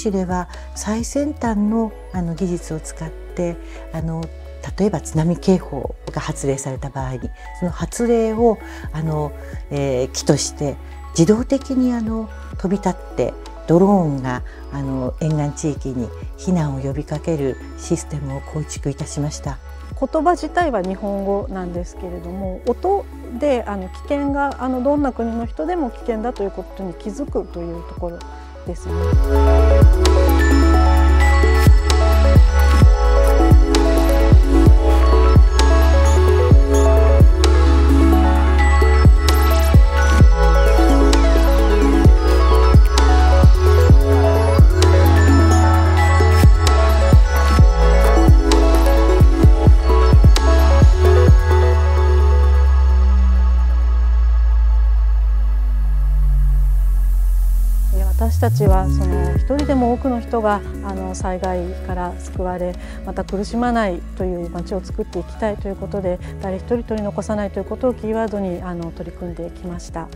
市では最先端のあの技術を使ってあの例えば津波警報が発令された場合にその発令をあの、えー、機として自動的にあの飛び立ってドローンがあの沿岸地域に避難を呼びかけるシステムを構築いたしました。言葉自体は日本語なんですけれども音であの危険があのどんな国の人でも危険だということに気づくというところ。で私たちはその一人でも多くの人があの災害から救われまた苦しまないという街を作っていきたいということで誰一人取り残さないということをキーワードにあの取り組んできました。